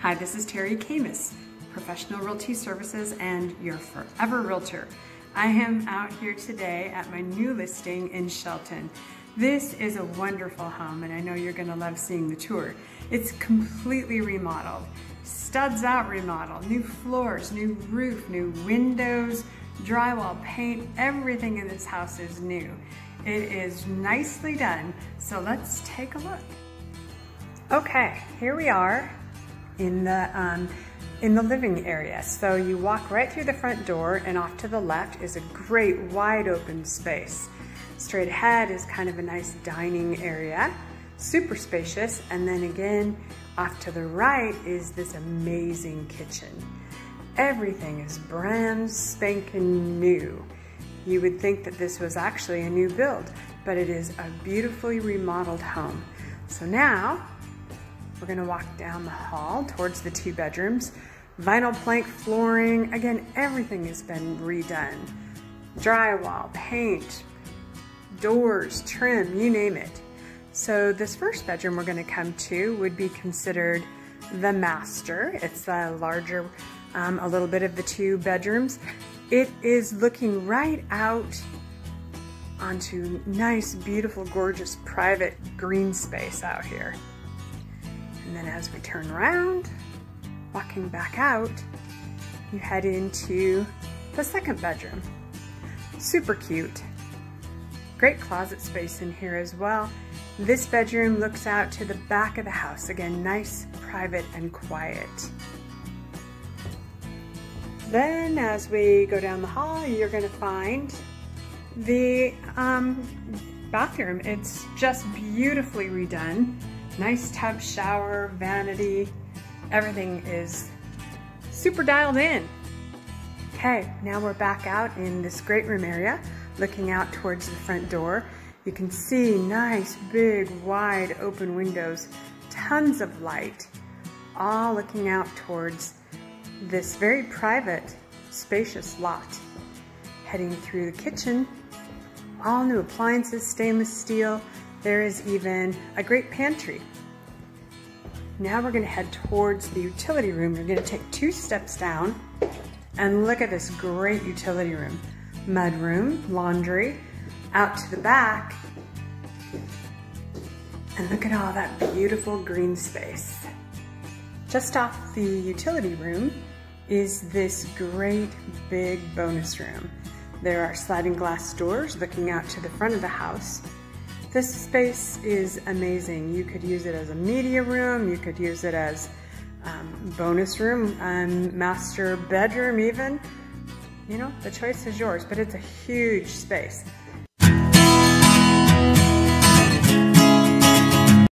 Hi, this is Teri Camus, Professional Realty Services and your forever realtor. I am out here today at my new listing in Shelton. This is a wonderful home and I know you're gonna love seeing the tour. It's completely remodeled. Studs out remodel, new floors, new roof, new windows, drywall, paint, everything in this house is new. It is nicely done, so let's take a look. Okay, here we are in the, um, in the living area. So you walk right through the front door and off to the left is a great wide open space. Straight ahead is kind of a nice dining area, super spacious. And then again, off to the right is this amazing kitchen. Everything is brand spanking new. You would think that this was actually a new build, but it is a beautifully remodeled home. So now we're gonna walk down the hall towards the two bedrooms. Vinyl plank flooring. Again, everything has been redone. Drywall, paint, doors, trim, you name it. So this first bedroom we're gonna come to would be considered the master. It's the larger, um, a little bit of the two bedrooms. It is looking right out onto nice, beautiful, gorgeous private green space out here. And then as we turn around, walking back out, you head into the second bedroom. Super cute. Great closet space in here as well. This bedroom looks out to the back of the house. Again, nice, private, and quiet. Then as we go down the hall, you're gonna find the um, bathroom. It's just beautifully redone. Nice tub shower, vanity, everything is super dialed in. Okay, now we're back out in this great room area, looking out towards the front door. You can see nice, big, wide open windows, tons of light, all looking out towards this very private, spacious lot. Heading through the kitchen, all new appliances, stainless steel, there is even a great pantry. Now we're gonna head towards the utility room. You're gonna take two steps down and look at this great utility room. Mud room, laundry, out to the back, and look at all that beautiful green space. Just off the utility room is this great big bonus room. There are sliding glass doors looking out to the front of the house. This space is amazing. You could use it as a media room, you could use it as um, bonus room, um, master bedroom even. You know, the choice is yours, but it's a huge space.